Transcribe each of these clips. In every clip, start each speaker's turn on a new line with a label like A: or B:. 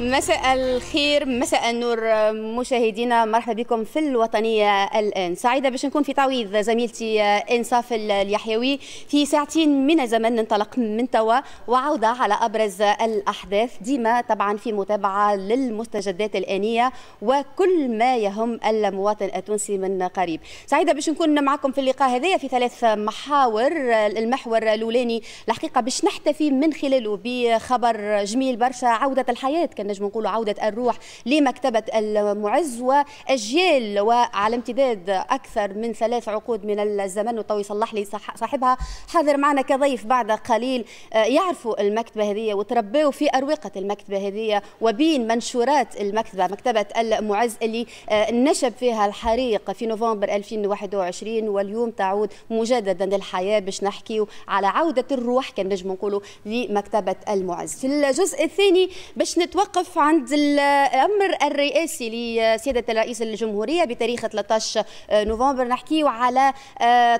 A: مساء الخير مساء النور مشاهدينا مرحبا بكم في الوطنية الآن. سعيدة باش نكون في تعويض زميلتي إنصاف اليحيوي. في ساعتين من الزمن ننطلق من توا وعودة على أبرز الأحداث ديما طبعا في متابعة للمستجدات الآنية وكل ما يهم المواطن التونسي من قريب. سعيدة باش نكون معكم في اللقاء هذايا في ثلاث محاور. المحور الأولاني الحقيقة باش نحتفي من خلاله بخبر جميل برشا عودة الحياة كان نجم نقولوا عودة الروح لمكتبة المعز وأجيال وعلى امتداد أكثر من ثلاث عقود من الزمن. وطوي صلح لي صاحبها حاضر معنا كضيف بعد قليل. يعرفوا المكتبة هذه وتربوا في أروقة المكتبة هذه وبين منشورات المكتبة مكتبة المعز اللي نشب فيها الحريق في نوفمبر 2021 واليوم تعود مجددا للحياة باش نحكيو على عودة الروح كان نجم نقولوا لمكتبة المعز. في الجزء الثاني باش نتوقف نقف عند الأمر الرئاسي لسيادة الرئيس الجمهورية بتاريخ 13 نوفمبر. نحكيه على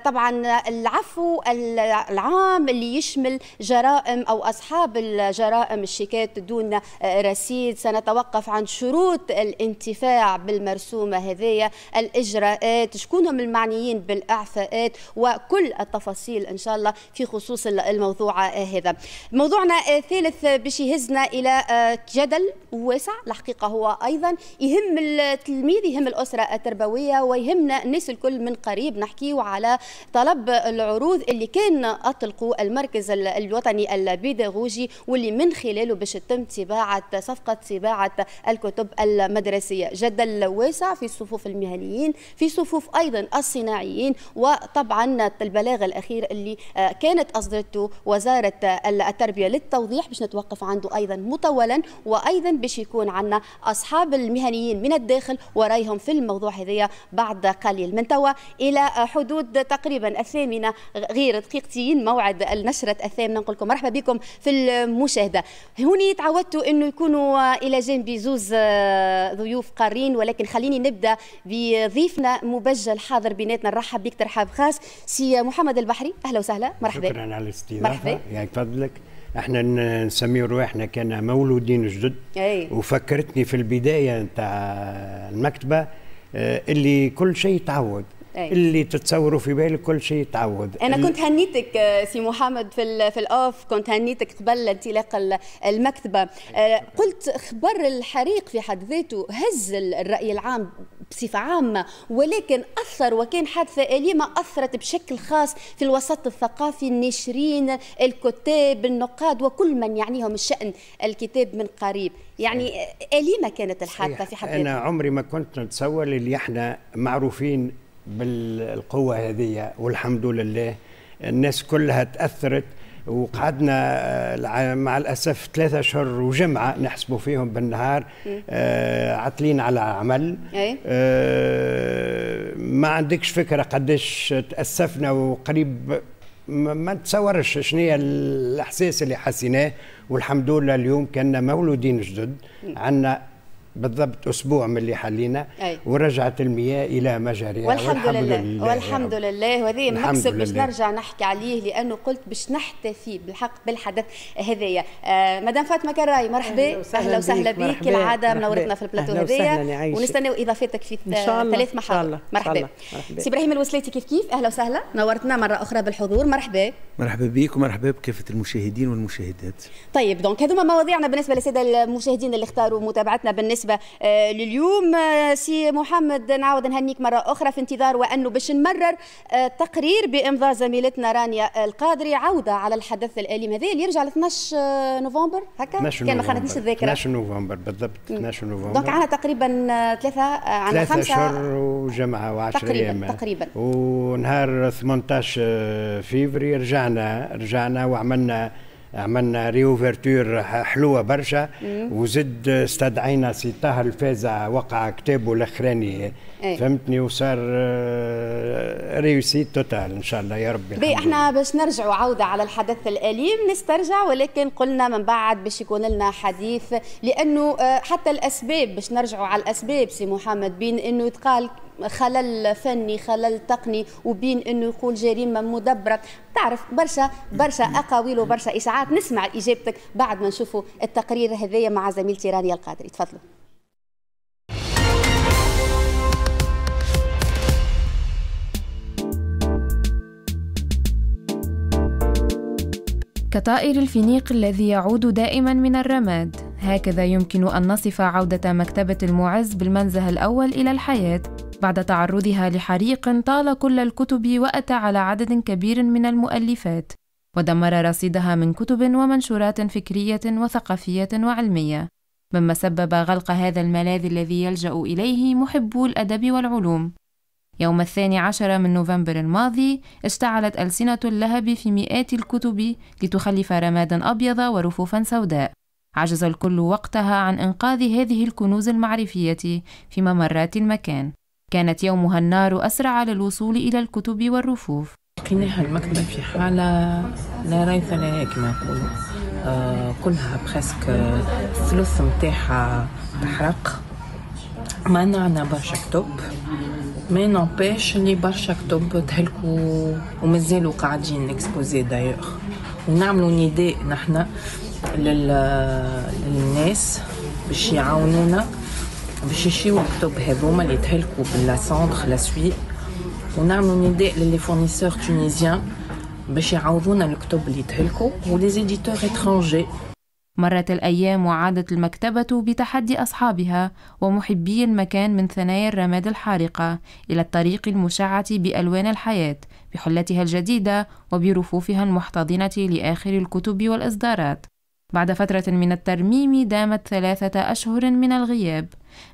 A: طبعا العفو العام اللي يشمل جرائم أو أصحاب الجرائم الشيكات دون رصيد. سنتوقف عن شروط الانتفاع بالمرسومة هذيا الإجراءات شكون هم المعنيين بالإعفاءات وكل التفاصيل إن شاء الله في خصوص الموضوع هذا. موضوعنا الثالث باش يهزنا إلى جدل واسع الحقيقة هو أيضا يهم التلميذ يهم الأسرة التربوية ويهمنا الناس الكل من قريب. نحكيو على طلب العروض اللي كان اطلقوا المركز الوطني البيداغوجي واللي من خلاله باش تتم طباعه صفقة طباعه الكتب المدرسية. جدل واسع في صفوف المهنيين في صفوف أيضا الصناعيين وطبعا البلاغ الأخير اللي كانت أصدرته وزارة التربية للتوضيح باش نتوقف عنده أيضا مطولا. وأيضا باش يكون عندنا أصحاب المهنيين من الداخل ورايهم في الموضوع هذايا بعد قليل. من توا إلى حدود تقريبا الثامنة غير دقيقتين موعد النشرة الثامنة. نقول لكم مرحبا بكم في المشاهدة. هوني تعودتوا إنه يكونوا إلى جانبي زوز ضيوف قارين ولكن خليني نبدأ بضيفنا مبجل حاضر بيناتنا. نرحب بك ترحاب خاص. سي محمد البحري أهلا وسهلا. مرحبا.
B: شكرا على الاستضافة. يعني فضلك. إحنا نسمي رواحنا كان مولودين جدد
A: أي.
B: وفكرتني في البداية نتاع المكتبة اللي كل شيء تعود أي. اللي تتصوروا في بالك كل شيء تعود
A: أنا كنت هنيتك سي محمد في في ال off كنت هنيتك قبل انطلاق المكتبة قلت خبر الحريق في حد ذاته هز الرأي العام بصفة عامة ولكن أثر وكان حادثة أليمة أثرت بشكل خاص في الوسط الثقافي الناشرين الكتاب النقاد وكل من يعنيهم الشأن الكتاب من قريب. يعني أليمة كانت الحادثة في حد
B: أنا عمري ما كنت نتصور اللي إحنا معروفين بالقوة هذه والحمد لله. الناس كلها تأثرت وقعدنا مع الأسف ثلاثة اشهر وجمعة نحسبوا فيهم بالنهار آه عاطلين على عمل. آه ما عندكش فكرة قديش تأسفنا وقريب ما نتصورش شنو هي الإحساس اللي حسيناه والحمد لله اليوم كنا مولودين جدد. عندنا بالضبط أسبوع من اللي حلينا
A: أي.
B: ورجعت المياه إلى مجاريها
A: والحمد, والحمد لله, لله والحمد لله. وهذه مكسب باش نرجع نحكي عليه لأنه قلت باش نحتفي بالحق بالحدث هذايا. آه مدام فاطمة كراي مرحبا. أهلا وسهلا بك كالعاده منورتنا في البلاتو هذايا. ونستناو اضافتك في ثلاث محاور. مرحبا. سي إبراهيم الوسليتي كيف كيف؟ أهلا وسهلا. نورتنا مرة أخرى بالحضور. مرحبا.
C: مرحبا بك ومرحبا بكافة المشاهدين والمشاهدات.
A: طيب donc هذوما مواضيعنا بالنسبة للسادة المشاهدين اللي اختاروا متابعتنا بالنسبة بالنسبة لليوم سي محمد نعاود نهنيك مرة أخرى في انتظار وأنه باش نمرر تقرير بإمضاء زميلتنا رانيا القادري عودة على الحدث الأليم هذا اللي يرجع ل 12 نوفمبر هكا؟ كان ما خانتنيش الذاكرة.
B: 12 نوفمبر بالضبط 12 نوفمبر.
A: donc عندنا تقريبا ثلاثة عندنا
B: خمسة. ثلاثة اشهر وجمعه و10
A: أيام. تقريبا.
B: ونهار 18 فيفري رجعنا رجعنا وعملنا عملنا réouverture حلوة برشا وزد استدعينا سي طاهر الفازع وقع كتابه الأخراني.
A: أي.
B: فهمتني؟ وصار réussite totale إن شاء الله يا ربي
A: بي إحنا باش نرجعوا عودة على الحدث الأليم نسترجع ولكن قلنا من بعد باش يكون لنا حديث لأنه حتى الأسباب باش نرجعوا على الأسباب سي محمد بين إنه يتقال خلل فني خلل تقني وبين إنه يقول جريمة مدبرة. تعرف برشا برشا أقاويل وبرشا إشاعات. نسمع إجابتك بعد ما نشوفوا التقرير هذايا مع زميلتي رانيا القادري. تفضلوا.
D: كطائر الفينيق الذي يعود دائما من الرماد. هكذا يمكن أن نصف عودة مكتبة المعز بالمنزه الأول إلى الحياة بعد تعرضها لحريق طال كل الكتب وأتى على عدد كبير من المؤلفات ودمر رصيدها من كتب ومنشورات فكرية وثقافية وعلمية. مما سبب غلق هذا الملاذ الذي يلجأ إليه محبو الأدب والعلوم. يوم الثاني عشر من نوفمبر الماضي اشتعلت ألسنة اللهب في مئات الكتب لتخلف رمادا أبيض ورفوفا سوداء. عجز الكل وقتها عن إنقاذ هذه الكنوز المعرفية في ممرات المكان. كانت يومها النار أسرع للوصول إلى الكتب والرفوف.
E: لقيناها المكتبة في حالة لا ريث لها كما يقولوا آه كلها برسك الثلث متاعها تحرق منعنا برشا كتب ما نوبيش اللي برشا كتب تهلكوا ومازالوا قاعدين اكسبوزي دايوغ ونعملوا نداء نحن للناس باش يعاونونا باش يشيو الكتب هذوما اللي تهلكوا بلا سونتر لا سوي ونعملوا نداء للي فورنيسور تونيزيان باش يعوضونا الكتب اللي تهلكوا ولي زيديتور اترونجي
D: مرت الأيام وعادت المكتبة بتحدي أصحابها ومحبي المكان من ثنايا الرماد الحارقة إلى الطريق المشعة بألوان الحياة بحلتها الجديدة وبرفوفها المحتضنة لآخر الكتب والإصدارات. بعد فترة من الترميم دامت ثلاثة أشهر من الغياب.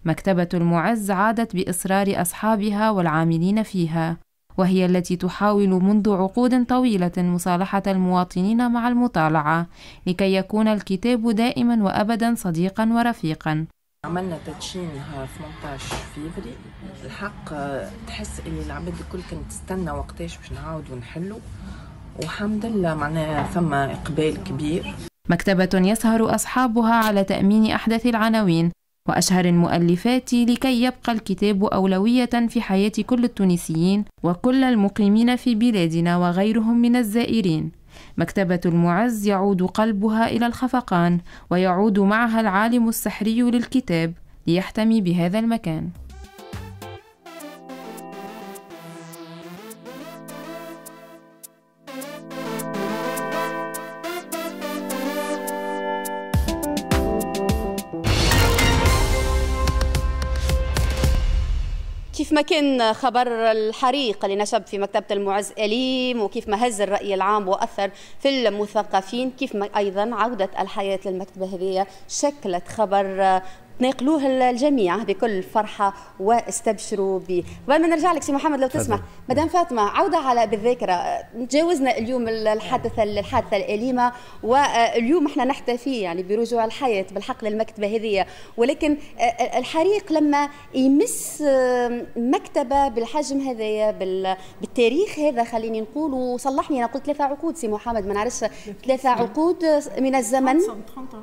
D: مكتبة المعز عادت بإصرار أصحابها والعاملين فيها. وهي التي تحاول منذ عقود طويلة مصالحة المواطنين مع المطالعة لكي يكون الكتاب دائما وأبدا صديقا ورفيقا.
E: عملنا تدشين نهار 18 فيفري. الحق تحس ان العباد الكل كانت تستنى وقتاش باش نعاود ونحلو. والحمد لله معناها ثم إقبال كبير.
D: مكتبة يسهر أصحابها على تأمين أحدث العناوين. وأشهر المؤلفات لكي يبقى الكتاب أولوية في حياة كل التونسيين وكل المقيمين في بلادنا وغيرهم من الزائرين. مكتبة المعز يعود قلبها إلى الخفقان ويعود معها العالم السحري للكتاب ليحتمي بهذا المكان.
A: كيف ما كان خبر الحريق اللي نشب في مكتبة المعز أليم وكيف ما هز الرأي العام وأثر في المثقفين كيف ما أيضا عودة الحياة للمكتبة هذه شكلت خبر تناقلوه الجميع بكل فرحة واستبشروا به قبل ما نرجع لك سي محمد لو تسمح مدام فاطمة عودة على بالذاكرة. تجاوزنا اليوم الحادثة الحادثة الأليمة واليوم إحنا نحتفي يعني برجوع الحياة بالحق للمكتبة هذه. ولكن الحريق لما يمس مكتبة بالحجم هذايا بالتاريخ هذا خليني نقول وصلحني أنا قلت ثلاثة عقود سي محمد ما نعرفش. ثلاثة عقود من الزمن.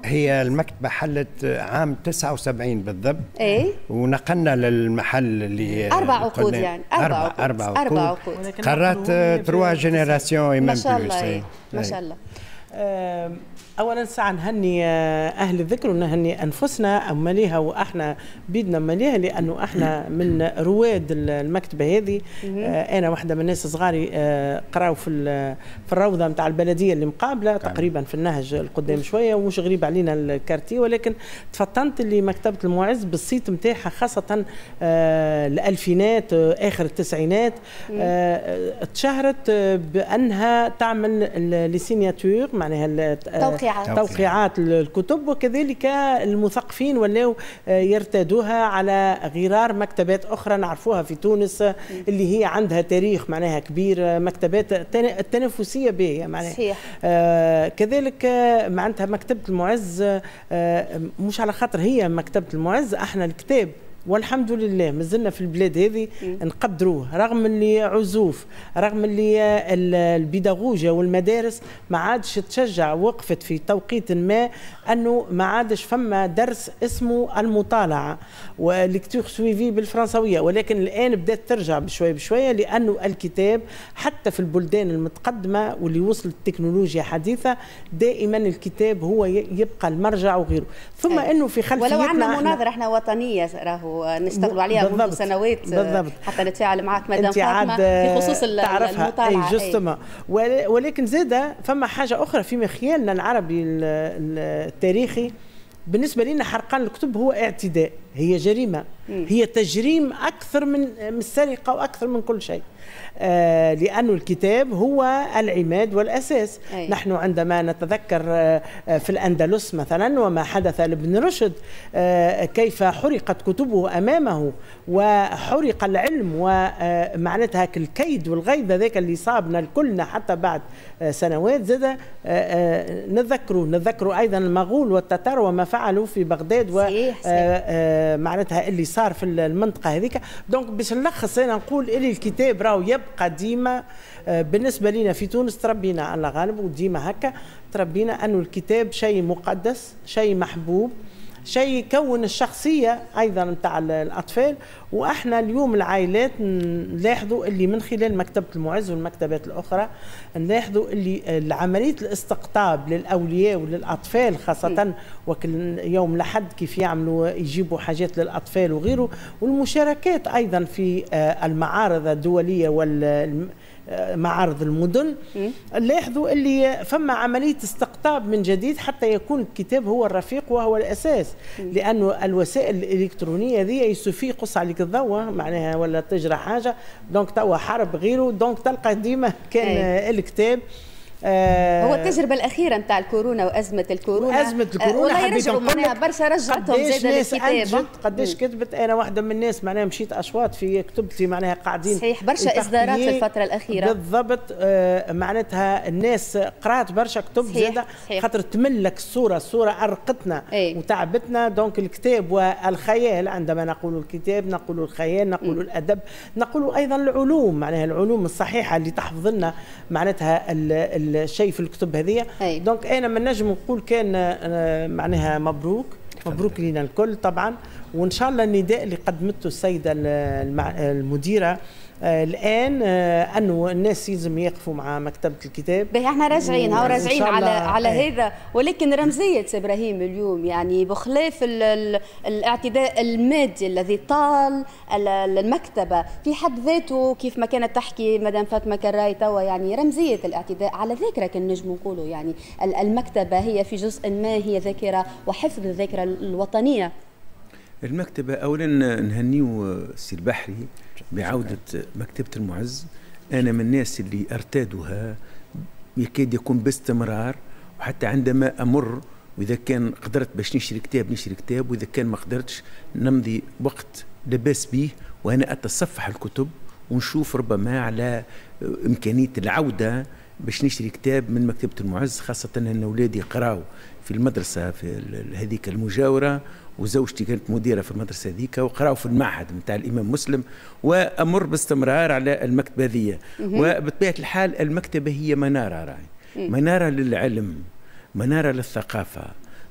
B: هي المكتبة حلت عام 79 79 بالضبط.
A: إيه.
B: ونقلنا للمحل اللي
A: أربع عقود يعني أربع
B: عقود.
A: أربع عقود, أربع عقود.
B: قرات trois générations
A: ما شاء الله إيه. ما شاء الله.
F: اولا ساعه نهني أهل الذكر ونهني أنفسنا مليها وأحنا بيدنا مليها لأنه أحنا من رواد المكتبة هذه أنا واحدة من الناس صغاري قراوا في في الروضة نتاع البلدية اللي مقابلة تقريبا في النهج القدام شوية ومش غريب علينا ال quartier ولكن تفطنت اللي مكتبة المعز بالصيت نتاعها خاصة الألفينات آخر التسعينات. تشهرت بأنها تعمل les signatures معناها
A: توقيعات.
F: توقيعات الكتب وكذلك المثقفين ولاو يرتادوها على غرار مكتبات أخرى نعرفوها في تونس اللي هي عندها تاريخ معناها كبير مكتبات التنافسية باهيه معناها.
A: صحيح.
F: آه كذلك معناتها مكتبة المعز آه مش على خاطر هي مكتبة المعز إحنا الكتاب والحمد لله مازلنا في البلاد هذه نقدروه. رغم اللي عزوف رغم اللي البيداغوجيا والمدارس ما عادش تشجع وقفت في توقيت ما أنه ما عادش فما درس اسمه المطالعة و lecture suivie بالفرنسويه ولكن الآن بدات ترجع بشوية بشوية لأنه الكتاب حتى في البلدان المتقدمة واللي وصلت التكنولوجيا حديثة دائما الكتاب هو يبقى المرجع وغيره. ثم. إنه في خلفيتنا
A: ولو عندنا مناظرة إحنا وطنية راهو. نشتغلوا عليها منذ سنوات بالضبط. حتى نتفاعل معك مدام فاطمة في خصوص المطالعة
F: et justement ولكن زادة فما حاجة أخرى في مخيالنا العربي التاريخي. بالنسبة لنا حرقان الكتب هو اعتداء. هي جريمة. هي تجريم أكثر من السرقة وأكثر من كل شيء. آه لأن الكتاب هو العماد والأساس. أي. نحن عندما نتذكر آه في الأندلس مثلا وما حدث لابن رشد آه كيف حرقت كتبه أمامه وحرق العلم ومعناتها الكيد والغيظ ذاك اللي صابنا الكلنا حتى بعد آه سنوات زاد آه آه نذكروا نذكروا أيضا المغول والتتار وما فعلوا في بغداد ومعناتها اللي صار في المنطقة هذيك. دونك باش نلخص أنا نقول اللي الكتاب راهو يبقى ديما بالنسبة لنا في تونس تربينا على غالب وديما هكا تربينا أنه الكتاب شيء مقدس شيء محبوب. شيء يكون الشخصية أيضا نتاع الأطفال وإحنا اليوم العائلات نلاحظوا اللي من خلال مكتبة المعز والمكتبات الأخرى نلاحظوا اللي عملية الاستقطاب للأولياء وللأطفال خاصة وكل يوم لحد كيف يعملوا يجيبوا حاجات للأطفال وغيره. والمشاركات أيضا في المعارض الدولية وال معارض المدن لاحظوا اللي فما عملية استقطاب من جديد حتى يكون الكتاب هو الرفيق وهو الأساس. لأنه الوسائل الإلكترونية ذي يسوفي يقص عليك الضوء معناها ولا تجرى حاجة. donc توا حرب غيره donc تلقى ديما كان أي. الكتاب.
A: هو التجربة الأخيرة نتاع الكورونا وأزمة الكورونا.
F: ازمه الكورونا
A: آه والله يرجعوا معناها برشا رجعتهم زاد
F: الكتاب قداش كتبت. أنا واحدة من الناس معناها مشيت أشواط في كتبتي معناها قاعدين
A: صحيح برشا إصدارات في الفترة الأخيرة.
F: بالضبط آه معناتها الناس قرات برشا كتب زادة خاطر تمل لك الصورة الصورة أرقتنا
A: أي.
F: وتعبتنا. donc الكتاب والخيال عندما نقول الكتاب نقول الخيال نقول م. الأدب نقول أيضا العلوم معناها العلوم الصحيحة اللي تحفظ لنا معناتها ال الشيء في الكتب هذه. دونك أنا ما نجم نقول كان معناها مبروك. مبروك لنا الكل طبعا. وإن شاء الله النداء اللي قدمته السيدة المديرة آه الآن آه أنه الناس يلزم يقفوا مع مكتبة الكتاب.
A: باهي إحنا راجعين هاو راجعين على على هذا. ولكن رمزية إبراهيم اليوم يعني بخلاف ال ال الاعتداء المادي الذي طال المكتبة في حد ذاته كيف ما كانت تحكي مدام فاطمة كراي توا يعني رمزية الاعتداء على ذاكرة كان نجم نقولوا يعني المكتبة هي في جزء ما هي ذاكرة وحفظ الذاكرة الوطنية.
C: المكتبة أولا نهنيو السي البحري بعودة مكتبة المعز أنا من الناس اللي ارتادوها يكاد يكون باستمرار وحتى عندما أمر وإذا كان قدرت باش نشري كتاب نشري كتاب وإذا كان ما قدرتش نمضي وقت لباس به وأنا أتصفح الكتب ونشوف ربما على إمكانية العودة باش نشتري كتاب من مكتبة المعز خاصة أن أولادي قراوا في المدرسة في هذيك المجاورة. وزوجتي كانت مديرة في المدرسة هذيك وقرأوا في المعهد نتاع الإمام مسلم وأمر باستمرار على المكتبة ذي وبطبيعة الحال المكتبة هي منارة راي منارة للعلم منارة للثقافة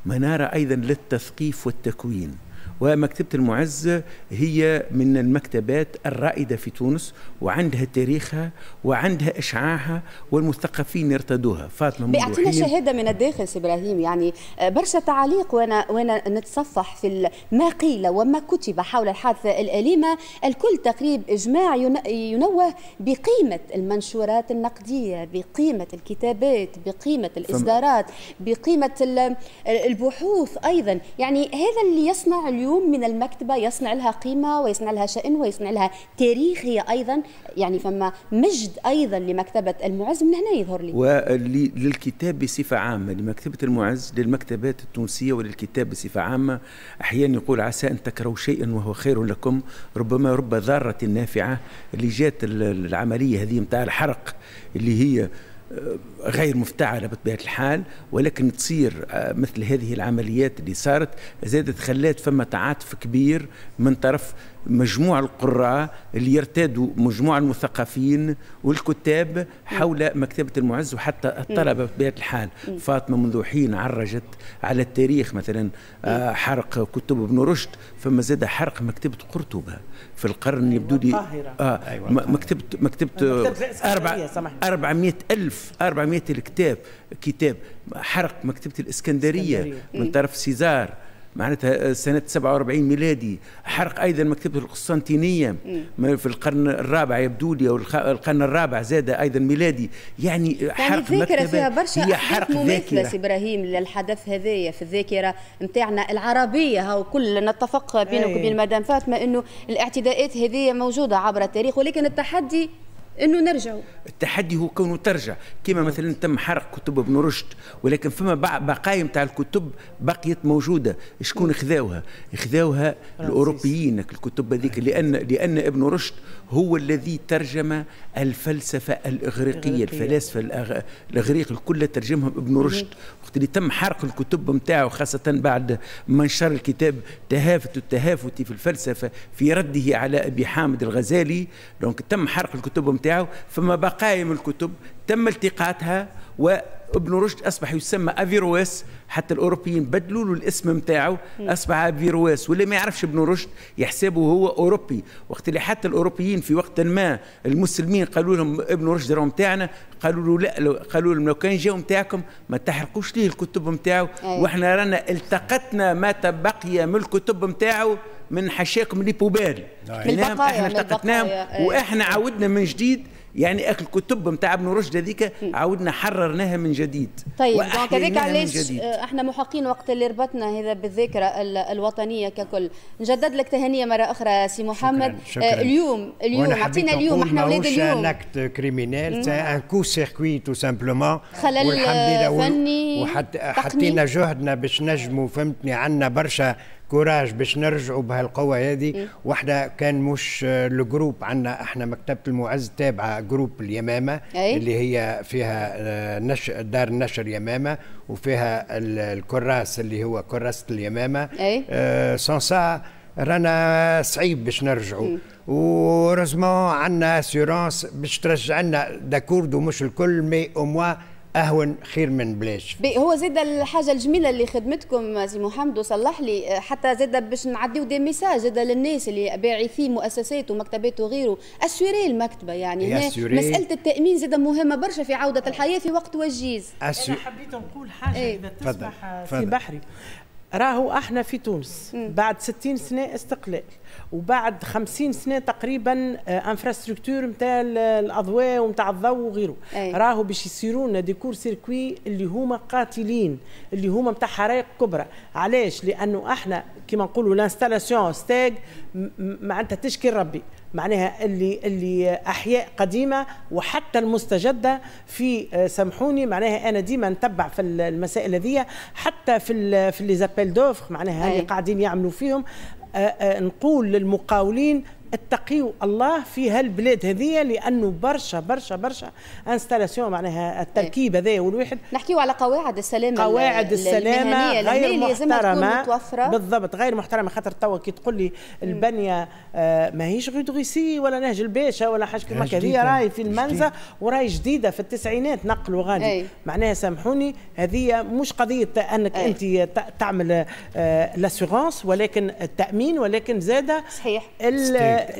C: منارة أيضا للتثقيف والتكوين. ومكتبة المعز هي من المكتبات الرائدة في تونس وعندها تاريخها وعندها إشعاعها والمثقفين يرتدوها
A: فاطمة بيعطينا شهادة من الداخل سي إبراهيم. يعني برشا تعاليق وأنا وأنا نتصفح في ما قيل وما كتب حول الحادثة الأليمة. الكل تقريب إجماع ينوه بقيمة المنشورات النقدية بقيمة الكتابات بقيمة الإصدارات بقيمة البحوث أيضا. يعني هذا اللي يصنع اليوم اليوم من المكتبة يصنع لها قيمة ويصنع لها شأن ويصنع لها تاريخ. هي أيضا يعني فما مجد أيضا لمكتبة المعز من هنا يظهر لي.
C: وللكتاب بصفة عامة لمكتبة المعز للمكتبات التونسية وللكتاب بصفة عامة أحيانا يقول عسى أن تكرهوا شيئا وهو خير لكم ربما رب ضاره نافعة اللي جات العملية هذه نتاع الحرق اللي هي غير مفتعلة بطبيعة الحال ولكن تصير آه، مثل هذه العمليات اللي صارت زادت خلات فما تعاطف كبير من طرف مجموع القراء اللي يرتادوا مجموع المثقفين والكتاب حول مكتبة المعز وحتى الطلبة بطبيعة الحال. فاطمة منذ حين عرجت على التاريخ مثلا آه، حرق كتب ابن رشد فما زاد حرق مكتبة قرطبة في القرن يبدو لي آه أيوة مكتبة مكتبة أربع 400 400 الكتاب كتاب حرق مكتبة الإسكندرية من طرف سيزار. معناتها سنة 47 ميلادي. حرق أيضا مكتبة القسطنطينية. في القرن الرابع يبدو لي أو القرن الرابع زاد أيضا ميلادي. يعني,
A: يعني حرق مكتبة فيها برشا هي حرق ذاكرة. إبراهيم للحدث هذايا في الذاكرة نتاعنا العربية. هاو كل نتفق بينك وبين مدام فاطمة أنه الاعتداءات هذه موجودة عبر التاريخ ولكن التحدي إنه نرجعوا
C: التحدي هو كونه ترجع. كما مثلا تم حرق كتب ابن رشد ولكن فما بقايا نتاع الكتب بقيت موجودة. شكون خذاوها؟ خذاوها الأوروبيين الكتب هذيك لأن لأن ابن رشد هو الذي ترجم الفلسفة الإغريقية الفلاسفة الإغريق الكل ترجمهم ابن رشد. وقت اللي تم حرق الكتب نتاعو خاصة بعد منشر الكتاب تهافت التهافت في الفلسفة في رده على أبي حامد الغزالي. donc تم حرق الكتب نتاعو فما بقايا من الكتب تم التقاطها وابن رشد أصبح يسمى Averroès حتى الأوروبيين بدلوا له الاسم نتاعو أصبح Averroès. واللي ما يعرفش ابن رشد يحسبه هو أوروبي. وقت اللي حتى الأوروبيين في وقت ما المسلمين قالوا لهم ابن رشد راهو نتاعنا قالوا له لا قالوا لهم لو كان جاو نتاعكم ما تحرقوش ليه الكتب نتاعو. وإحنا رانا التقطنا ما تبقي من الكتب نتاعو. من حشاكم لي بوبال
A: نعم. إحنا
C: التقطناهم وإحنا عودنا من جديد يعني أكل الكتب نتاع ابن رشد هذيك عاودنا حررناها من جديد.
A: طيب دونك هذيك علاش آه، إحنا محقين وقت اللي ربطنا هذا بالذاكره الوطنية ككل. نجدد لك تهنئه مرة أخرى سي محمد. شكرا. شكرا. اليوم اليوم عطينا اليوم إحنا ولاد اليوم.
B: acte criminel c'est un court-circuit tout simplement
A: خلل فني
B: حطينا جهدنا باش نجموا فهمتني؟ عندنا برشا courage باش نرجعوا بهالقوة هذه. واحدة كان مش ال groupe عندنا إحنا مكتبة المعز تابعة groupe اليمامة أي؟ اللي هي فيها آه، نش دار النشر يمامة وفيها الكراس اللي هو كراسه اليمامة. أي. آه sans ça رانا صعيب باش نرجعوا heureusement عندنا assurance باش ترجع لنا d'accord مش الكل مي أو موا أهون خير من بلاش.
A: هو زاد الحاجة الجميلة اللي خدمتكم سي محمد وصلح لي حتى زاد باش نعديو des messages زاد للناس اللي باعثي مؤسسات ومكتبات وغيره assurer المكتبة يعني. هنا مسألة التأمين زاد مهمة برشا في عودة الحياة في وقت وجيز.
F: أنا حبيت نقول حاجة إيه؟ إذا تسمح في بحري. راهو إحنا في تونس. بعد 60 سنة استقلال. وبعد 50 سنة تقريبا infrastructure نتاع الأضواء ونتاع الضوء وغيره. أي. راهو باش يصيروا لنا des courts-circuits اللي هما قاتلين اللي هما نتاع حرائق كبرى. علاش؟ لأنه إحنا كما نقولوا l'installation ستاج معناتها تشكي ربي معناها اللي اللي أحياء قديمة وحتى المستجدة في آه، سامحوني معناها أنا ديما نتبع في المسائل هذه حتى في في les appels d'offres معناها اللي قاعدين يعملوا فيهم. آه، آه، نقول للمقاولين اتقيوا الله في هالبلاد هذه لأنه برشا برشا برشا installation معناها التركيب هذا والواحد
A: نحكيو على قواعد السلامة
F: قواعد السلامة غير محترمة. بالضبط غير محترمة خاطر توا كي تقول لي البنية آه ماهيش rue de Russie ولا نهج الباشا ولا حاجة كما هذه راهي في المنزه وراهي جديدة في التسعينات نقلوا غادي. معناها سامحوني هذه مش قضية أنك أي. أنت تعمل آه l'assurance ولكن التأمين ولكن زاده
A: صحيح.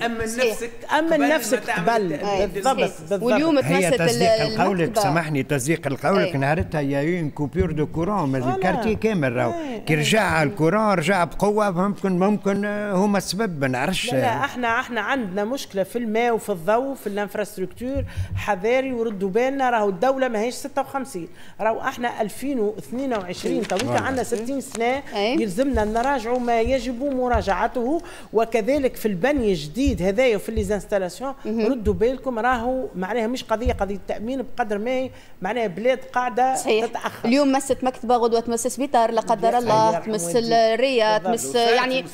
C: امن نفسك
F: امن نفسك قبل. بالضبط
A: بالضبط. واليوم
B: هي تصديق القولك سامحني تصديق القولك نهارتها y a une coupure de courant ال quartier كامل راهو. كي رجع ال courant رجع بقوة ممكن ممكن هما السبب ما نعرفش.
F: لا إحنا إحنا عندنا مشكلة في الماء وفي الضوء في ال infrastructure. حذاري وردوا بالنا راهو الدولة ماهيش 56 راهو إحنا 2022 تويكا عندنا 60 سنة يلزمنا نراجعوا ما يجب مراجعته. وكذلك في البنيه الجديد هذايا في les installations ردوا بالكم راهو معناها مش قضية قضية تأمين بقدر ما هي معناها بلاد قاعدة
A: صحيح.
F: تتأخر.
A: اليوم مست مكتبة غدوة تمس سبيطار لا قدر الله تمس الريه تمس يعني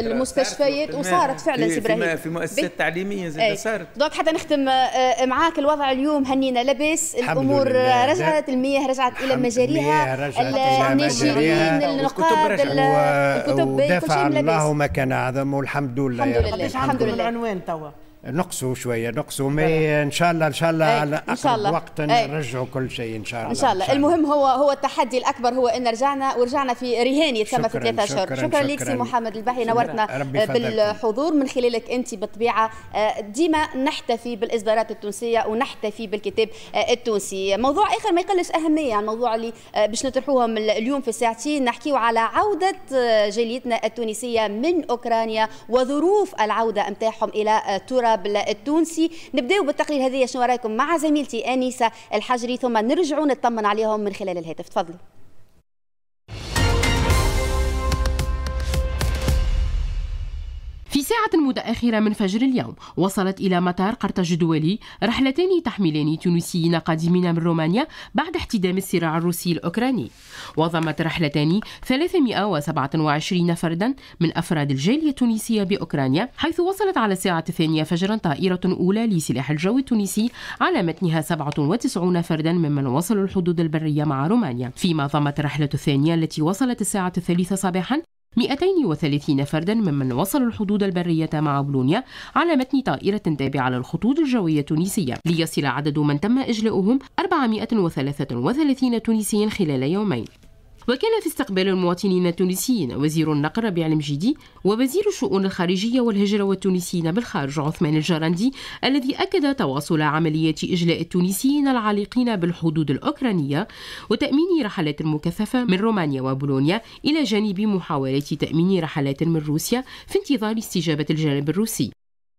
A: المستشفيات وصارت فعلا سي إبراهيم.
C: في مؤسسات تعليمية زاد صارت.
A: donc حتى نختم آه، معاك الوضع اليوم. هنينا لاباس الأمور رجعت المياه رجعت إلى مجاريها. الناشئين النقاد
B: الكتب كل شيء الله ما كان أعظم. والحمد لله
F: الحمد لله. الحمد لله. العنوان توا.
B: نقصوا شوية نقصوا ما إن شاء الله إن شاء الله على أقرب وقت نرجعوا كل شيء إن شاء الله
A: إن شاء الله. المهم هو هو التحدي الأكبر هو إن رجعنا ورجعنا في رهاني تسمى في ثلاثة أشهر. شكرا, شكرا لك سي محمد البحري نورتنا بالحضور. من خلالك أنت بالطبيعه آه، ديما نحتفي بالإصدارات التونسية ونحتفي بالكتاب آه، التونسي. موضوع آخر ما يقلش أهمية الموضوع اللي آه، باش نطرحوه اليوم في ساعتين نحكيو على عودة جاليتنا التونسية من أوكرانيا وظروف العودة نتاعهم إلى تراب الشعب التونسي. نبداو بالتقرير هذه شنو رأيكم مع زميلتي أنيسة الحجري ثم نرجعوا نطمن عليهم من خلال الهاتف. تفضلوا
G: في ساعة متأخرة من فجر اليوم وصلت إلى مطار قرطاج الدولي رحلتان تحملان تونسيين قادمين من رومانيا بعد احتدام الصراع الروسي الأوكراني. وضمت رحلتان 327 فردا من أفراد الجالية التونسية بأوكرانيا حيث وصلت على الساعة الثانية فجرا طائرة أولى لسلاح الجو التونسي على متنها 97 فردا ممن وصلوا الحدود البرية مع رومانيا. فيما ضمت الرحلة الثانية التي وصلت الساعة الثالثة صباحا 230 فردا ممن وصلوا الحدود البرية مع بولونيا على متن طائرة تابعة للخطوط الجوية التونسية. ليصل عدد من تم إجلاؤهم 433 تونسيا خلال يومين. وكان في استقبال المواطنين التونسيين وزير النقل ربيع المجيدي ووزير الشؤون الخارجية والهجرة والتونسيين بالخارج عثمان الجرندي الذي أكد تواصل عمليات إجلاء التونسيين العالقين بالحدود الأوكرانية وتأمين رحلات مكثفة من رومانيا وبولونيا إلى جانب محاولة تأمين رحلات من روسيا في انتظار استجابة الجانب الروسي.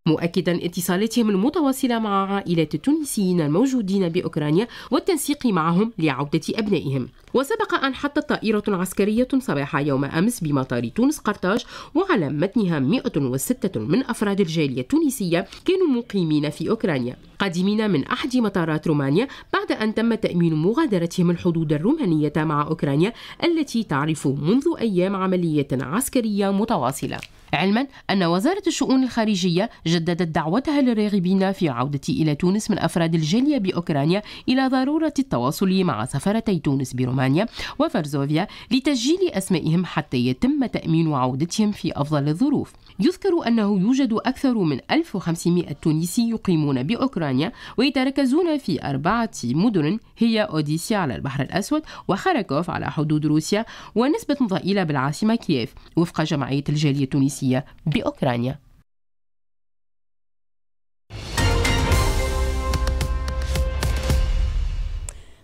G: مؤكدا اتصالاتهم المتواصلة مع عائلات التونسيين الموجودين بأوكرانيا والتنسيق معهم لعودة أبنائهم. وسبق أن حطت طائرة عسكرية صباح يوم أمس بمطار تونس قرطاج وعلى متنها 106 من أفراد الجالية التونسية كانوا مقيمين في أوكرانيا. قادمين من أحد مطارات رومانيا بعد أن تم تأمين مغادرتهم الحدود الرومانية مع أوكرانيا التي تعرف منذ أيام عملية عسكرية متواصلة. علما أن وزارة الشؤون الخارجية جددت دعوتها للراغبين في عودة إلى تونس من أفراد الجالية بأوكرانيا إلى ضرورة التواصل مع سفارتي تونس برومانيا وفرزوفيا لتسجيل أسمائهم حتى يتم تأمين عودتهم في أفضل الظروف. يذكر أنه يوجد أكثر من 1500 تونسي يقيمون بأوكرانيا ويتركزون في أربعة مدن هي أوديسيا على البحر الأسود وخاركوف على حدود روسيا ونسبة ضئيلة بالعاصمة كييف. وفق جمعية الجالية التونسية بأوكرانيا.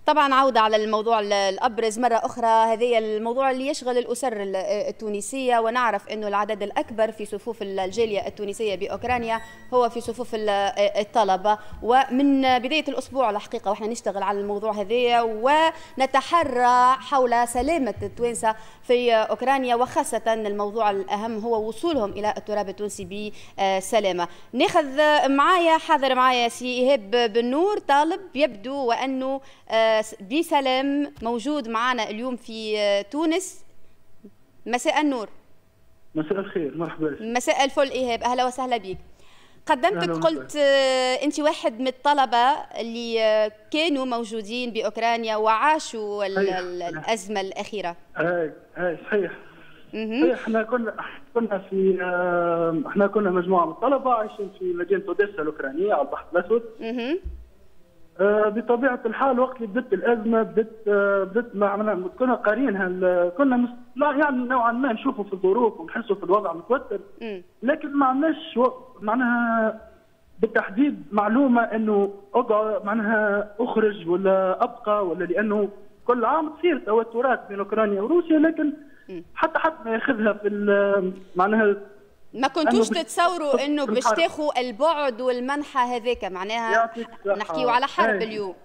A: طبعا عودة على الموضوع الأبرز مرة أخرى. هذه الموضوع اللي يشغل الأسر التونسية ونعرف أنه العدد الأكبر في صفوف الجالية التونسية بأوكرانيا هو في صفوف الطلبة ومن بداية الأسبوع الحقيقة وإحنا نشتغل على الموضوع هذايا ونتحرى حول سلامة التوانسة في أوكرانيا وخاصة الموضوع الأهم هو وصولهم إلى التراب التونسي بسلامة. ناخذ معايا حاضر معايا سي إيهاب بن نور طالب يبدو وأنه بسلام موجود معنا اليوم في آه، تونس. مساء النور.
H: مساء الخير مرحبا.
A: مساء الفل إيهاب. أهلا وسهلا بك قدمتك قلت آه، أنت واحد من الطلبة اللي آه، كانوا موجودين بأوكرانيا وعاشوا الأزمة الأخيرة.
H: اي اي صحيح. إحنا كنا كنا في إحنا كنا مجموعة من الطلبة عايشين في مدينة أوديسا الأوكرانية على البحر الأسود. آه، بطبيعة الحال وقت اللي بدت الأزمة بدت آه، بدت مع كنا قارينها كنا مس... لا يعني نوعا ما نشوفوا في الظروف ونحسوا في الوضع متوتر. لكن ما عندناش و... معناها بالتحديد معلومة إنه اقعد معناها أخرج ولا أبقى ولا لأنه كل عام تصير توترات بين أوكرانيا وروسيا لكن حتى حد ما ياخذها في معناها
A: ما كنتوش تتصوروا إنه باش تاخوا البعد والمنحى هذاك معناها نحكيو على حرب اليوم.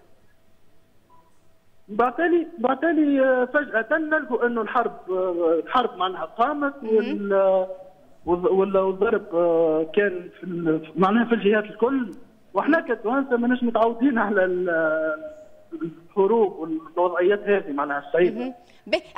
H: بعتالي بعتالي آه، فجأة نلقوا إنه الحرب آه، الحرب معناها قامت وال والضرب آه، كان في معناها في الجهات الكل. وإحنا كتوانسة ماناش متعودين على الحروب والوضعيات هذه معناها الصعيبه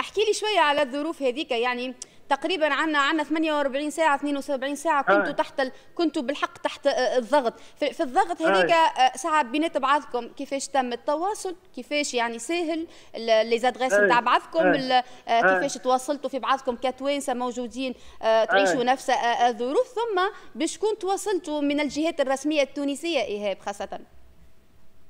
A: احكي لي شوية على الظروف هذيك. يعني تقريبا عندنا عندنا 48 ساعة 72 ساعة. كنتوا آه. تحت ال... كنتوا بالحق تحت آه، الضغط. في, في الضغط هذيك آه. آه. ساعة بينات بعضكم. كيفاش تم التواصل؟ كيفاش يعني سهل لي زادغيس نتاع بعضكم؟ آه. كيفاش تواصلتوا في بعضكم كتوانسة موجودين تعيشوا نفس الظروف؟ ثم بشكون تواصلتوا من الجهات الرسمية التونسية إيهاب خاصة.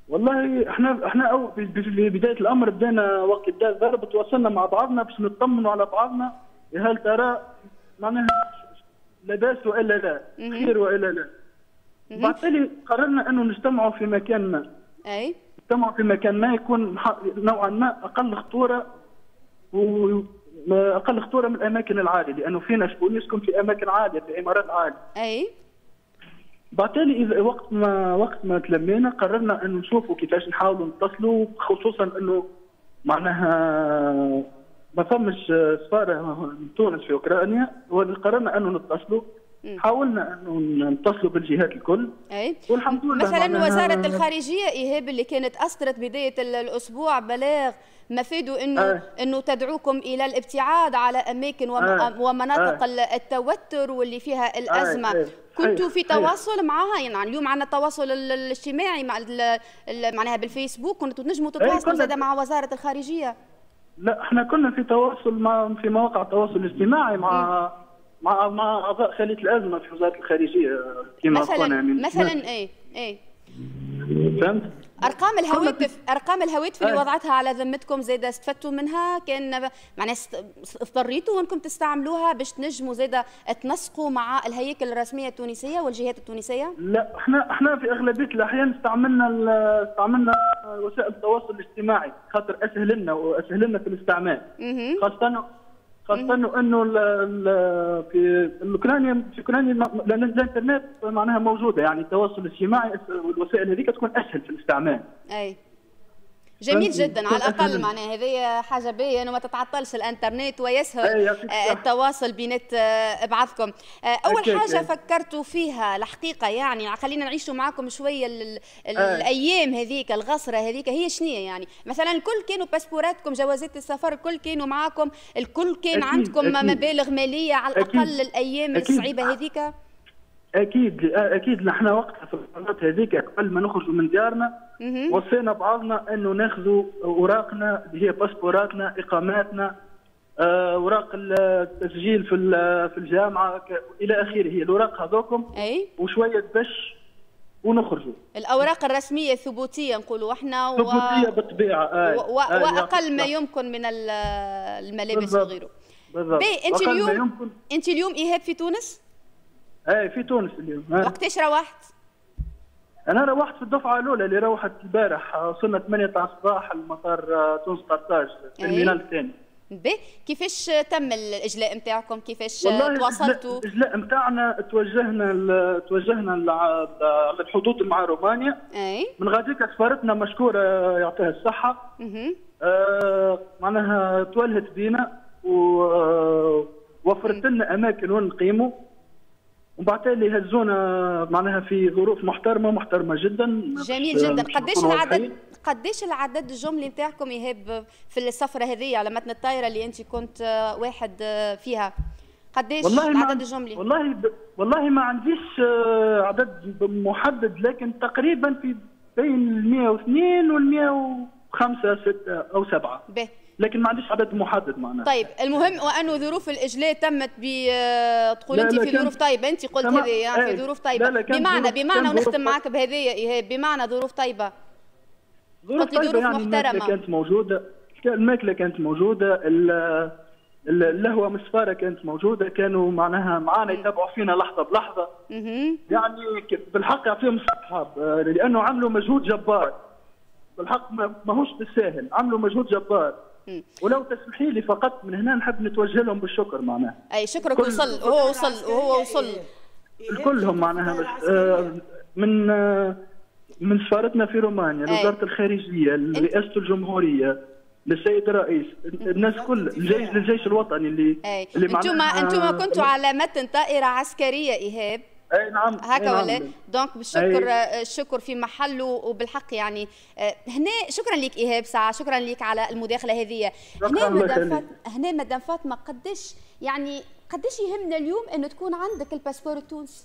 H: والله إحنا إحنا أو في بداية الأمر بدينا وقت بدا الضرب تواصلنا مع بعضنا باش نطمنوا على بعضنا. هل ترى معناها لباس وإلا لا؟ خير وإلا لا؟ بعد قررنا انه نجتمعوا في مكان ما.
A: أي؟
H: نجتمعوا في مكان ما يكون نوعا ما أقل خطورة و أقل خطورة من الأماكن العاليه لأنه فينا شكون يسكن في أماكن عاليه في عمارات عاليه
A: أي؟
H: بالتالي إذا وقت ما وقت ما تلمينا قررنا انه نشوفوا كيفاش نحاولوا نتصلوا خصوصا أنه معناها ما فمش سفاره من تونس في أوكرانيا وقررنا أنه نتصلوا. حاولنا أنه نتصلوا بالجهات الكل.
A: أي. والحمد لله مثلا وزارة الخارجية إيهاب اللي كانت أصدرت بداية الأسبوع بلاغ مفاده إنه آه. إنه تدعوكم إلى الابتعاد على أماكن وم... آه. ومناطق آه. التوتر واللي فيها الأزمة. آه. كنتوا في تواصل معها؟ يعني اليوم عندنا التواصل الاجتماعي مع معناها بالفيسبوك كنتوا تنجموا تتواصلوا زاده مع وزارة الخارجية؟
H: لا إحنا كنا في تواصل مع في مواقع التواصل الاجتماعي مع م. مع مع أعضاء خليه الأزمة في وزارة الخارجية
A: كما مثلا يعني. مثلا إيه؟ إيه؟
H: فهمت؟
A: أرقام الهواتف أرقام الهواتف اللي وضعتها على ذمتكم زاده استفدتوا منها؟ كان معناها اضطريتوا إنكم تستعملوها باش تنجموا زاده تنسقوا مع الهياكل الرسمية التونسية والجهات التونسية؟
H: لا إحنا إحنا في أغلبية الأحيان استعملنا استعملنا وسائل التواصل الاجتماعي خاطر اسهل لنا واسهل لنا في الاستعمال. خاصة خاصة أنه في اوكرانيا في أوكرانيا الإنترنت معناها موجودة يعني التواصل الاجتماعي والوسائل هذيك تكون أسهل في الاستعمال.
A: أي جميل جدا على الأقل معناها هذه حاجة باهية انه ما تتعطلش الإنترنت ويسهل آه، التواصل بينات آه، بعضكم آه، أول حاجة فكرتوا فيها الحقيقة يعني خلينا نعيشوا معكم شوية الأيام هذيك الغصرة هذيك هي شنو يعني؟ مثلا الكل كانوا باسبوراتكم جوازات السفر الكل كانوا معكم الكل كان أكيد عندكم أكيد. مبالغ مالية على الأقل أكيد. الأيام الصعيبة هذيك؟
H: أكيد أكيد نحن وقتها في الفترات هذيك قبل ما نخرجوا من ديارنا وصينا بعضنا أنه ناخذوا أوراقنا اللي هي باسبوراتنا إقاماتنا آه، أوراق التسجيل في في الجامعة إلى آخره. هي الأوراق هذوكم.
A: أي.
H: وشوية بش ونخرجوا.
A: الأوراق الرسمية الثبوتية نقولوا إحنا
H: و... ثبوتية بالطبيعة آه.
A: و... آه. وأقل ما يمكن من الملابس وغيره.
H: بالضبط.
A: أنت اليوم أنت اليوم إيهاب في تونس؟
H: إيه في تونس اليوم
A: وقتاش روحت؟
H: أنا روحت في الدفعة الأولى اللي روحت البارح وصلنا 8 تاع الصباح المطار آه، تونس قرطاج ال terminal الثاني.
A: باهي. كيفاش تم الإجلاء نتاعكم كيفاش تواصلتوا؟
H: الاجلاء نتاعنا توجهنا توجهنا على الحدود مع رومانيا.
A: اي
H: من غاديك سفارتنا مشكورة يعطيها الصحة. آه معناها تولهت بينا ووفرت لنا أماكن وين نقيموا وبعد اللي هزونا معناها في ظروف محترمة محترمة جدا.
A: جميل جدا. قديش العدد قديش العدد الجملي نتاعكم يهب في السفرة هذه على متن الطائره اللي أنت كنت واحد فيها؟ قديش والله العدد الجملي؟
H: والله ب... والله ما عنديش آه، عدد محدد لكن تقريبا في بين ال 102 وال 105 6 أو 7
A: به.
H: لكن ما عنديش عدد محدد معناها.
A: طيب المهم وانه ظروف الإجلاء تمت ب تقول أنت في ظروف طيبة. أنت قلت هذه يعني في ظروف طيبة. لا لا بمعنى بمعنى ونختم معك بهذه ايهاب بمعنى ظروف طيبة.
H: ظروف طيبة ظروف يعني محترمة. كانت موجودة. الماكلة كانت موجودة. اللهوة من السفاره كانت موجودة. كانوا معناها معانا يتابعوا فينا لحظة بلحظة. يعني بالحق يعطيهم الصحاب لأنه عملوا مجهود جبار. بالحق ماهوش بالساهل. عملوا مجهود جبار. ولو تسمحي لي فقط من هنا نحب نتوجه لهم بالشكر معناها.
A: أي شكرك وصل وهو وصل وهو وصل.
H: الكلهم معناها بس آه من آه من سفارتنا في رومانيا وزاره الخارجية رئاسه الجمهورية للسيد الرئيس الناس كل الجيش للجيش الوطني اللي
A: أي.
H: اللي
A: أنتم أنتم كنتوا على متن طائرة عسكرية إيهاب.
H: اي نعم
A: هكا ولا
H: نعم.
A: donc بالشكر الشكر في محله وبالحق يعني آه، هنا شكرا لك إيهاب ساعة شكرا لك على المداخلة هذه هنا مدام. فاطمه هنا مدام فاطمة قديش يعني قديش يهمنا اليوم إنه تكون عندك ال passeport التونسي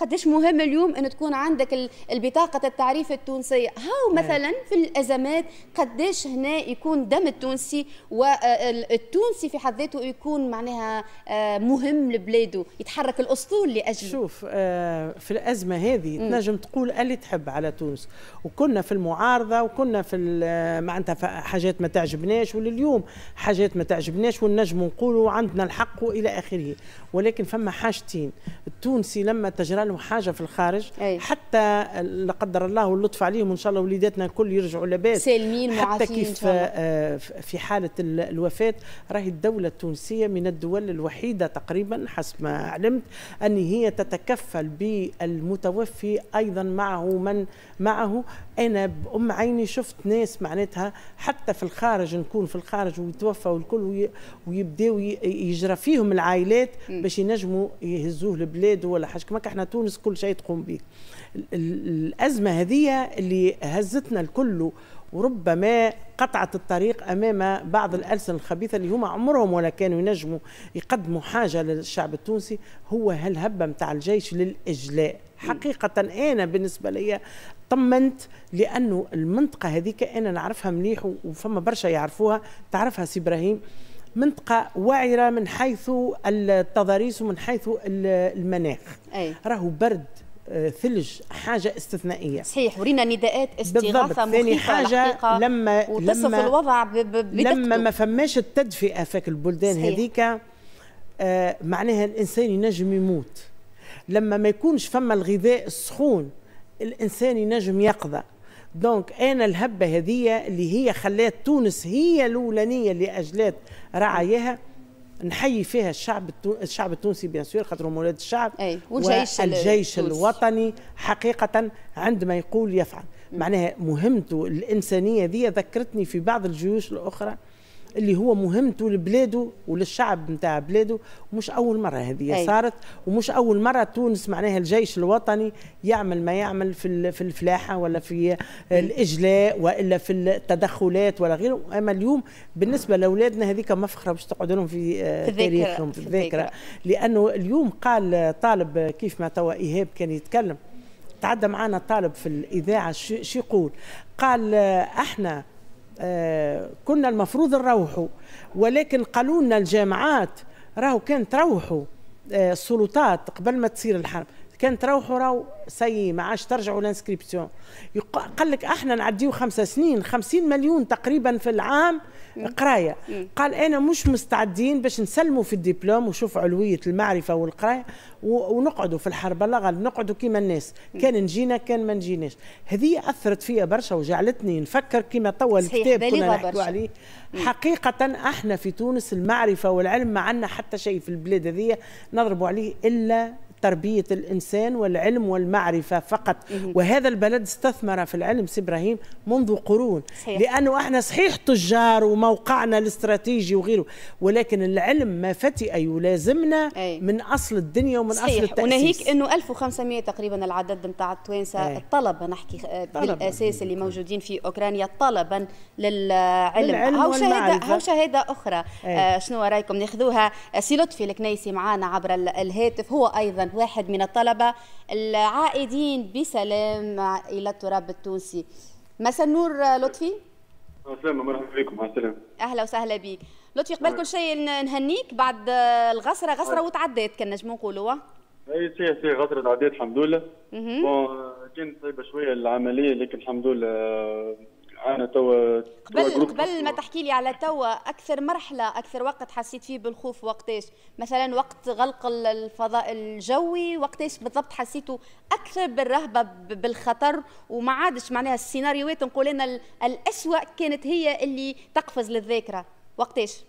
A: قديش مهم اليوم إنه تكون عندك ال- البطاقة التعريف التونسية. هاو مثلا في الأزمات قديش هنا يكون دم التونسي والتونسي في حد ذاته يكون معناها آه، مهم لبلاده يتحرك الأسطول لأجله.
F: شوف آه، في الأزمة هذه تنجم تقول اللي تحب على تونس. وكنا في المعارضة وكنا في معناتها حاجات ما تعجبناش ولليوم حاجات ما تعجبناش ونجم نقولوا عندنا الحق والى آخره. ولكن فما حاجتين. التونسي لما تجرى له حاجة في الخارج.
A: أي.
F: حتى لا قدر الله واللطف عليهم وان شاء الله وليداتنا الكل يرجعوا لاباس
A: سالمين
F: حتى كيف
A: شاء الله.
F: آه، في حالة ال- الوفاة راهي الدولة التونسية من الدول الوحيدة تقريبا حسب ما علمت أن هي تتكفل بالمتوفي أيضا معه من معه. أنا بأم عيني شفت ناس معناتها حتى في الخارج نكون في الخارج ويتوفوا الكل وي- ويبداو يجرى فيهم العائلات باش ينجموا يهزوه لبلاده ولا حاجة. كما إحنا تونس كل شيء تقوم به. ال- ال- الأزمة هذه اللي هزتنا الكل وربما قطعت الطريق أمام بعض الألسن الخبيثة اللي هما عمرهم ولا كانوا ينجموا يقدموا حاجة للشعب التونسي هو هالهبه متاع الجيش للإجلاء. حقيقة أنا بالنسبة لي طمنت لأنه المنطقة هذيك أنا نعرفها مليح وفما برشا يعرفوها. تعرفها سي إبراهيم منطقة وعرة من حيث التضاريس ومن حيث ال- المناخ
A: أي.
F: راهو برد آه، ثلج حاجة استثنائية
A: صحيح ورينا نداءات. استغاثة
F: ثاني
A: مخيفة
F: حاجة
A: الحقيقة
F: لما-
A: وتصف
F: لما-
A: الوضع بدقته
F: لما ما فماش التدفئة فيك البلدان. هذيك آه معناها الإنسان ينجم يموت لما ما يكونش فما الغذاء السخون الإنسان ينجم يقضى donc أنا الهبة هذه اللي هي خلات تونس هي الأولانية اللي أجلات رعاياها نحيي فيها الشعب. الشعب التونسي bien sûr خاطر هم ولاد الشعب
A: أي، والجيش
F: الجيش. الوطني حقيقة عندما يقول يفعل معناها مهمته الإنسانية ذي ذكرتني في بعض الجيوش الأخرى اللي هو مهمته لبلاده وللشعب نتاع بلاده مش أول مرة هذه
A: أي.
F: صارت ومش أول مرة تونس معناها الجيش الوطني يعمل ما يعمل في في الفلاحة ولا في الإجلاء وإلا في التدخلات ولا غيره أما اليوم بالنسبة لأولادنا هذيك مفخره باش تقعد لهم في, آه، تاريخهم في
A: الذاكرة.
F: لأنه اليوم قال طالب كيف ما توا إيهاب كان يتكلم تعدى معنا طالب في الإذاعة شو يقول قال آه، إحنا كنا المفروض نروحوا ولكن قالوا لنا الجامعات راهو كان تروحوا آه، السلطات قبل ما تصير الحرب. كان تروحوا راهو سي ما عادش ترجعوا l'inscription قال لك إحنا نعديو خمسة سنين خمسين مليون تقريبا في العام قراية. قال أنا مش مستعدين باش نسلموا في الدبلوم وشوف علوية المعرفة والقراية ونقعدوا في الحرب. لا غالب نقعدوا كيما الناس. كان نجينا كان ما نجيناش. هذه أثرت فيا برشا وجعلتني نفكر كيما توا الكتاب كنا نحكوا. عليه. حقيقة إحنا في تونس المعرفة والعلم ما عندنا حتى شيء في البلاد هذه نضربوا عليه إلا تربية الإنسان والعلم والمعرفة فقط وهذا البلد استثمر في العلم سي إبراهيم منذ قرون
A: صحيح.
F: لأنه إحنا صحيح تجار وموقعنا الاستراتيجي وغيره ولكن العلم ما فتئ يلازمنا
A: أي.
F: من أصل الدنيا ومن أصل
A: صحيح
F: التأسيس
A: وناهيك إنه 1500 تقريبا العدد نتاع التوانسة
F: أي.
A: الطلبة نحكي آه،
F: طلبة.
A: بالأساس اللي موجودين في أوكرانيا طلبا للعلم
F: للعلم والمعرفة.
A: هاو شهادة أخرى
F: أي.
A: آه شنو رأيكم ناخذوها آه، سي لطفي الكنيسي معنا عبر ال- الهاتف هو واحد من الطلبة العائدين بسلام إلى التراب التونسي. مساء النور لطفي.
H: السلام مرحبا بكم. مع السلامة.
A: أهلا وسهلا بك. لطفي قبل كل شيء نهنيك بعد الغسرة. غسرة وتعديت كان نجمو نقولوا
H: أي سي سي غطرة عديت الحمد لله. bon كانت صعيبه شوية العملية لكن الحمد لله أنا توا
A: قبل قبل ما تحكي لي على توا أكثر مرحلة أكثر وقت حسيت فيه بالخوف وقتاش؟ مثلا وقت غلق ال- الفضاء الجوي وقتاش بالضبط حسيتوا أكثر بالرهبة بالخطر؟ وما عادش معناها السيناريوهات نقول لنا ال- الأسوأ كانت هي اللي تقفز للذاكرة. وقتاش؟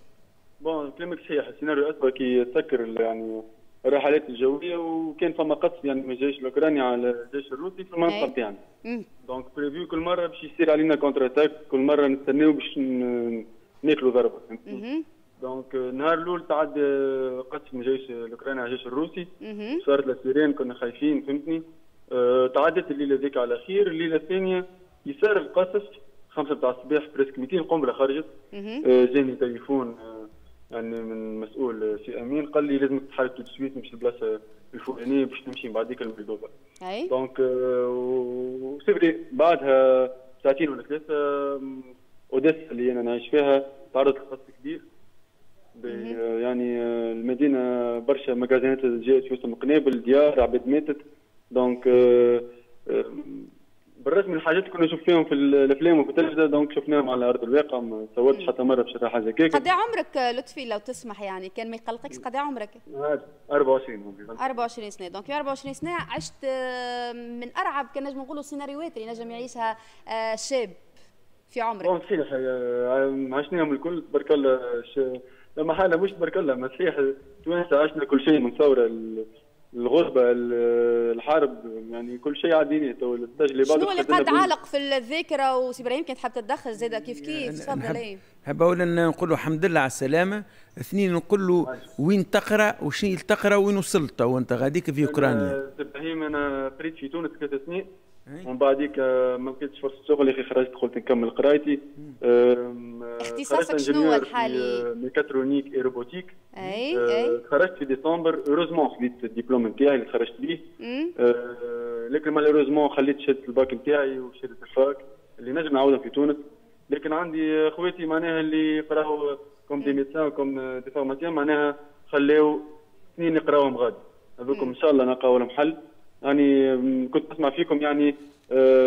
H: بون كلامك صحيح السيناريو اسوء كي تسكر يعني الرحلات الجوية وكان فما قصف يعني من الجيش الأوكراني على الجيش الروسي في المنطقة
A: أي.
H: donc prévu كل مره باش يصير علينا contre-attaque كل مره نستناو باش
I: ناكلوا ضربه دونك النهار الأول تعد قسم الجيش الأوكراني على الجيش الروسي. صارت les sirènes كنا خايفين فهمتني؟ أه تعدت الليلة ذيك على خير. الليلة الثانية صار القصف خمسة بتاع الصباح presque 200 قنبلة خرجت. أه جاني تليفون يعني من مسؤول سي أمين قال لي لازمك تتحرك tout de suite نمشي البلاصه الفلانيه باش تمشي بعديك المولدوفا.
A: أي؟
I: donc et c'est vrai بعدها ساعتين ولا ثلاثة أوديسا اللي أنا نعيش فيها تعرضت لخطف كبير. يعني المدينة برشا مجازينات جات في وسط قنابل ديار عباد ماتت. donc بالرسم الحاجات اللي كنا نشوف فيهم في الأفلام وفي التلفزه donc شفناهم على أرض الواقع ما صورتش حتى مرة باش حاجة. كيك
A: قد عمرك لطفي لو تسمح يعني؟ كان ما يقلقكش؟ قد عمرك؟
I: 24
A: 24 سنة. donc 24 سنة عشت من أرعب كان نجم نقولوا السيناريوهات اللي نجم يعيشها شاب في عمرك.
I: صحيح عشناهم الكل تبارك الله لما حالة مش تبارك الله ما صحيح عشنا كل شيء من ثورة الغربة الحرب يعني كل شيء عاديين تو
A: التجربة شنو اللي قد عالق في الذاكرة؟ وسي إبراهيم كانت حاب تتدخل زاده كيف كيف؟ تفضل
C: نحب اولا نقول له الحمد لله على السلامة. اثنين نقول له وين تقرأ وشنو تقرأ وين وصلت؟ وانت غاديك في أوكرانيا.
I: إبراهيم أنا قريت في تونس ثلاث سنين ومن بعديك ما لقيتش فرصه شغل يا أخي خرجت قلت نكمل قرايتي.
A: اختصاصك شنو الحالي؟
I: mécatronique et
A: robotique أي أي.
I: خرجت في ديسمبر heureusement خذيت الدبلوم نتاعي اللي خرجت به لكن malheureusement خليت شهاده الباك نتاعي وشهاده ال fac اللي نجم نعاودها في تونس. لكن عندي خواتي معناها اللي قراو comme des médecins comme des pharmaciens معناها خلاو سنين يقراوهم غادي. هذوكم إن شاء الله نلقاو لهم حل. يعني كنت أسمع فيكم يعني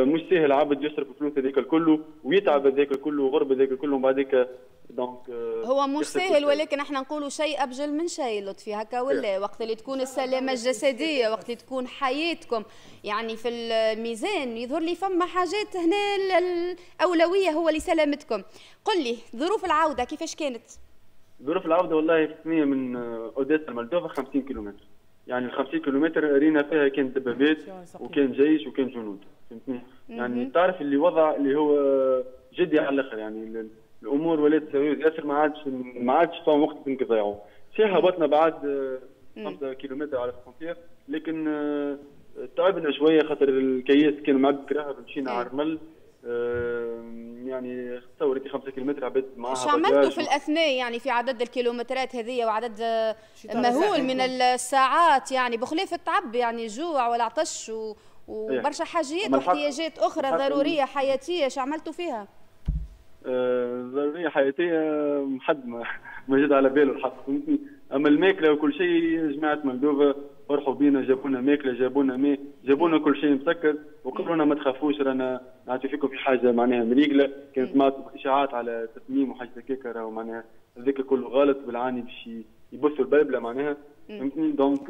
I: مش سهل عبد يصرف فلوس هذيك الكل ويتعب هذاك الكل وغرب هذاك الكل ومن بعدك donc
A: هو مش سهل ولكن إحنا نقولوا شيء أبجل من شيء لطفي هكا ولا؟ وقت اللي تكون السلامة الجسدية وقت اللي تكون حياتكم. يعني في الميزان يظهر لي فما حاجات هنا الأولوية هو لسلامتكم. قل لي ظروف العودة كيفاش كانت؟
I: ظروف العودة والله في من أوديسا المالدوفا 50 كيلومتر. يعني ال 50 كيلومتر رينا فيها كان دبابات وكان جيش وكان جنود فهمتني؟ يعني تعرف اللي وضع اللي هو جدي على الأخر يعني الأمور ولات سويه ياسر ما عادش ما عادش فهم وقت نضيعوا صحيح هبطنا بعد 5 كيلومتر على الفرونتير لكن تعبنا شوية خاطر الكياس كان معك راهب مشينا على الرمل. يعني تصورتي 5 كيلومتر عبيت معاها
A: شو عملتوا في الأثناء؟ يعني في عدد الكيلومترات هذه وعدد مهول من الساعات؟ يعني بخلاف التعب يعني جوع والعطش و... وبرشا حاجات واحتياجات أخرى ضرورية حياتية شو عملتوا فيها؟
I: آه ضرورية حياتية حد ما ما جد على باله الحق فهمتني؟ أما الماكلة وكل شيء جماعة مالدوفا فرحوا بينا جابونا ماكلة جابونا ماء. جابونا كل شيء مسكر وقالوا ما تخافوش رانا نعطي فيكم في حاجة معناها مريقله كانت سمعت إشاعات على تسميم وحاجة هكاك راهو معناها هذاك كله غلط بالعاني باش يبثوا البلبلة معناها. فهمتني؟ دونك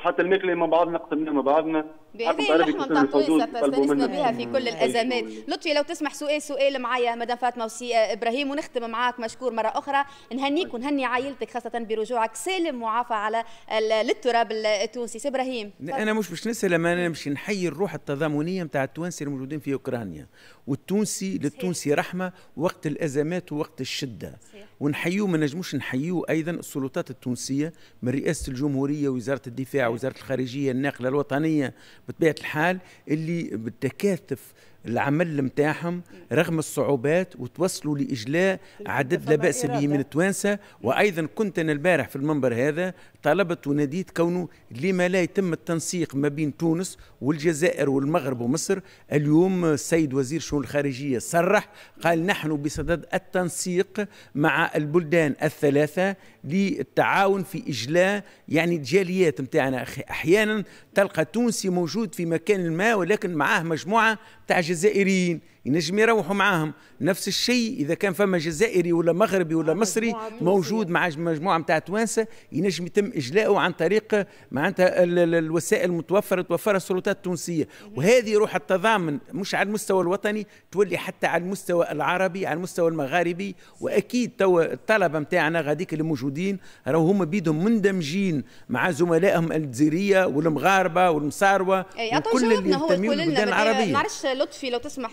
I: حتى الماكلة مع بعضنا قسمناها مع بعضنا.
A: بهذه اللحمه نتاع تونس استانسنا بها في كل الأزمات. لطفي لو تسمح سؤال سؤال معايا مدام فاطمة وسي إبراهيم ونختم معاك مشكور مرة أخرى. نهنيك ونهني عائلتك خاصة برجوعك. سالم معافى على للتراب التونسي. سي إبراهيم
C: أنا مش باش نسال اما أنا باش نحيي الروح التضامنية نتاع التوانسه الموجودين في أوكرانيا. والتونسي للتونسي رحمة وقت الأزمات ووقت الشدة. ونحيوه ما نجموش نحيوه أيضا السلطات التونسية من رئاسة الجمهورية وزارة الدفاع وزارة الخارجية الناقلة الوطنية. بطبيعة الحال اللي بالتكاتف العمل نتاعهم رغم الصعوبات وتوصلوا لإجلاء عدد لا بأس به من التوانسة. وأيضا كنت أنا البارح في المنبر هذا طلبت وناديت كونه لما لا يتم التنسيق ما بين تونس والجزائر والمغرب ومصر. اليوم السيد وزير الشؤون الخارجية صرح قال نحن بصدد التنسيق مع البلدان الثلاثة للتعاون في إجلاء يعني الجاليات نتاعنا أحيانا تلقى تونسي موجود في مكان ما ولكن معاه مجموعة تاع جزائريين. ينجم يروحوا معاهم. نفس الشيء إذا كان فما جزائري ولا مغربي ولا مصري موجود مع مجموعة نتاع توانسة ينجم يتم إجلاؤه عن طريق معناتها الوسائل المتوفرة توفرها السلطات التونسية. وهذه روح التضامن مش على المستوى الوطني تولي حتى على المستوى العربي على المستوى المغاربي. وأكيد تو الطلبة نتاعنا غاديك اللي موجودين راهو هما بيدهم مندمجين مع زملائهم الجزائريه والمغاربة والمصاروة
A: وكل اللي ينتميون للبلدان العربية. معلش لطفي لو تسمح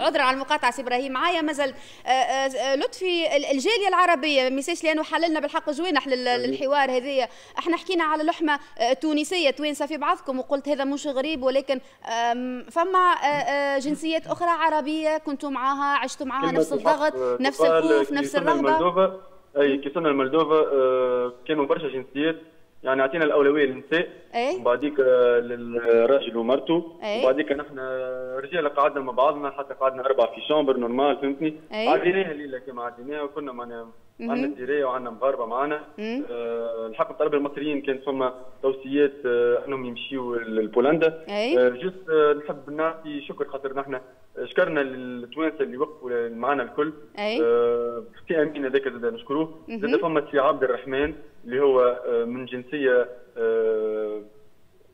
A: عذرا على المقاطعة سي إبراهيم. معايا مازال لطفي الجالية العربية. ميساش لأنه حللنا بالحق جوينح للحوار هذايا إحنا حكينا على لحمة تونسية توانسة في بعضكم وقلت هذا مش غريب ولكن فما جنسيات أخرى عربية كنتوا معاها عشتوا معاها نفس الضغط نفس الخوف نفس الرهبه
I: أي كي صرنا المولدوفا كانوا برشا جنسيات يعني أعطينا الأولوية للنساء
A: اي
I: وبعديك للراجل ومرته
A: أي.
I: وبعديك نحن رجال قعدنا مع بعضنا حتى قعدنا أربعة في chambre normale فهمتني؟
A: أي.
I: عديناها الليلة كما عديناها وكنا معنا عندنا Syriens وعندنا مغاربة معنا. أه الحق الطلبه المصريين كانت فما توصيات أه إنهم يمشيوا لبولندا.
A: أي.
I: أه juste أه نحب نعطي شكر خاطر نحن شكرنا للتوانسة اللي وقفوا معنا الكل.
A: أي.
I: أه سي أمين هذاك زاد نشكروه. زاد فما سي عبد الرحمن. اللي هو أه من جنسية أه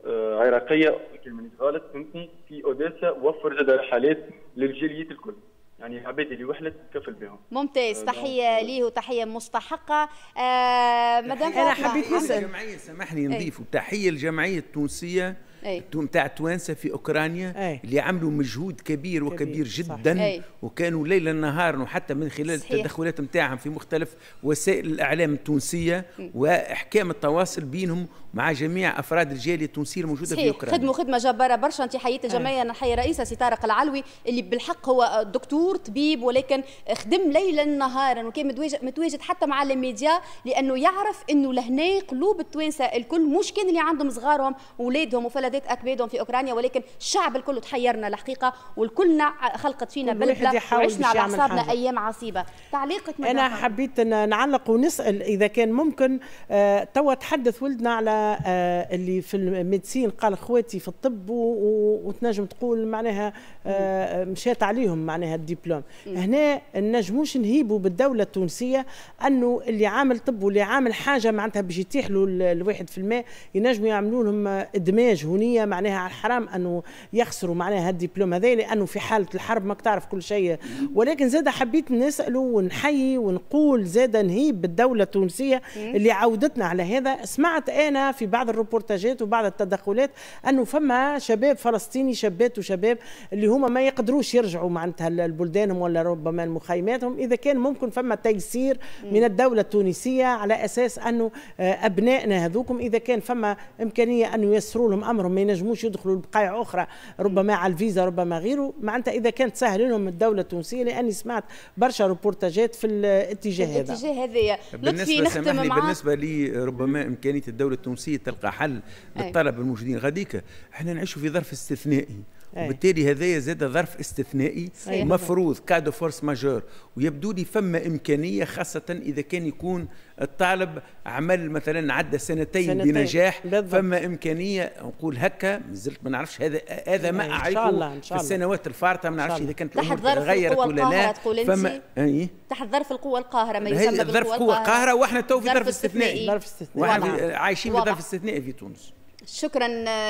I: آه، عراقية كلمه غلط فهمتني في أوديسا وفر زاد رحلات للجاليات الكل. يعني عباد اللي وحلت كفل بهم.
A: ممتاز. تحية ليه وتحية مستحقة. آه مدام
F: أنا
A: فاطمة.
F: حبيت.
C: الجمعية سامحني نضيف. تحية للجمعية التونسية
A: أي.
C: نتاع توانسة في أوكرانيا
F: أي.
C: اللي عملوا مجهود كبير وكبير
F: صح.
C: جدا
A: أي.
C: وكانوا ليلا نهارا وحتى من خلال
A: صحيح.
C: التدخلات نتاعهم في مختلف وسائل الإعلام التونسية وإحكام التواصل بينهم مع جميع أفراد الجالية التونسية الموجودة في
A: صحيح
C: أوكرانيا
A: خدموا خدمة جبارة برشا أنت حييت الجمعية أنا نحيي رئيسها سي طارق العلوي اللي بالحق هو دكتور طبيب ولكن خدم ليلا نهارا وكان متواجد متواجد حتى مع الميديا لأنه يعرف إنه لهنا قلوب التوانسة الكل مش كان اللي عندهم صغارهم واولادهم وفلذات اكبادهم في أوكرانيا ولكن الشعب الكل تحيرنا الحقيقة والكلنا خلقت فينا بلبله وعشنا على اعصابنا. أيام عصيبة تعليقك
F: أنا
A: فاطمة.
F: حبيت نعلق ونسأل إذا كان ممكن آه، توا تحدث ولدنا على آه، اللي في الميدسين قال اخواتي في الطب وتنجم تقول معناها آه، مشات عليهم معناها الدبلوم هنا نجموش نهيبوا بالدولة التونسية أنه اللي عامل طب واللي عامل حاجة معناتها باش يتيح له ال- الواحد في الماء ينجموا يعملوا لهم آه، ادماج هنيه معناها على الحرام أنه يخسروا معناها الدبلوم هذا لأنه في حالة الحرب ماك تعرف كل شيء. ولكن زاد حبيت نسأله ونحيي ونقول زاد نهيب بالدولة التونسية اللي عودتنا على هذا. سمعت أنا في بعض الروبورتاجات وبعض التدخلات أنه فما شباب فلسطيني شابات وشباب اللي هما ما يقدروش يرجعوا معناتها لبلدانهم ولا ربما لمخيماتهم. إذا كان ممكن فما تيسير من الدولة التونسية على أساس أنه آه، أبنائنا هذوكم. إذا كان فما إمكانية انه ييسروا لهم أمرهم ما ينجموش يدخلوا لبقايع أخرى ربما على الفيزا ربما غيره. معناتها إذا كانت تسهل لهم الدولة التونسية لأني سمعت برشا روبورتاجات في الاتجاه هذا.
A: الاتجاه هذايا لطفي
C: بالنسبة
A: نختم معاك.
C: بالنسبة لي ربما إمكانية الدولة التونسية تلقى حل
A: أي.
C: للطلبة الموجودين. غاديك إحنا نعيشوا في ظرف استثنائي. وبالتالي هذايا زاد ظرف استثنائي
A: صحيح.
C: مفروض cas de force majeure ويبدو لي فما إمكانية خاصة إذا كان يكون الطالب عمل مثلا عدى سنتين,
F: سنتين.
C: بنجاح
F: بالضبط.
C: فما إمكانية نقول هكا مازلت ما نعرفش هذا هذا ما
F: أي. إن شاء
C: أعرفه
F: الله، إن
C: في
F: شاء الله.
C: السنوات الفارطة ما نعرفش. إذا كانت
A: تحت ظرف
C: تغيرت ولا لا
A: تقول؟
C: فما أي
A: تحت ظرف القوى القاهرة ما يسمى
C: ظرف قوة قاهرة وإحنا تو في ظرف استثنائي
F: ظرف استثنائي
C: عايشين في. ظرف استثنائي في تونس
A: شكرا